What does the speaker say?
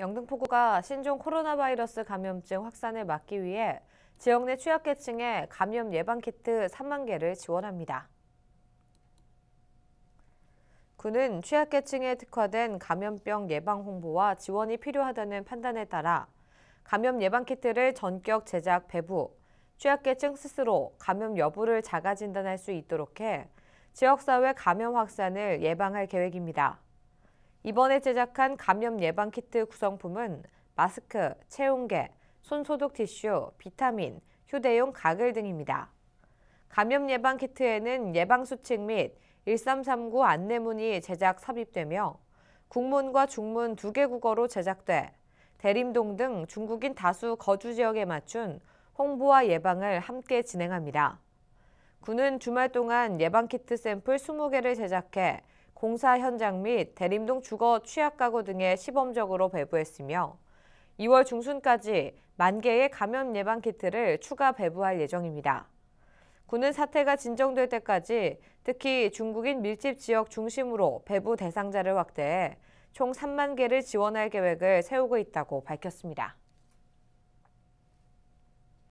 영등포구가 신종 코로나 바이러스 감염증 확산을 막기 위해 지역 내 취약계층에 감염 예방 키트 3만 개를 지원합니다. 구는 취약계층에 특화된 감염병 예방 홍보와 지원이 필요하다는 판단에 따라 감염 예방 키트를 전격 제작 배부, 취약계층 스스로 감염 여부를 자가 진단할 수 있도록 해 지역사회 감염 확산을 예방할 계획입니다. 이번에 제작한 감염 예방 키트 구성품은 마스크, 체온계, 손소독 티슈, 비타민, 휴대용 가글 등입니다. 감염 예방 키트에는 예방 수칙 및 1339 안내문이 제작 삽입되며 국문과 중문 두 개 국어로 제작돼 대림동 등 중국인 다수 거주 지역에 맞춘 홍보와 예방을 함께 진행합니다. 군은 주말 동안 예방키트 샘플 20개를 제작해 공사 현장 및 대림동 주거 취약 가구 등에 시범적으로 배부했으며 2월 중순까지 만 개의 감염 예방 키트를 추가 배부할 예정입니다. 군은 사태가 진정될 때까지 특히 중국인 밀집 지역 중심으로 배부 대상자를 확대해 총 3만 개를 지원할 계획을 세우고 있다고 밝혔습니다.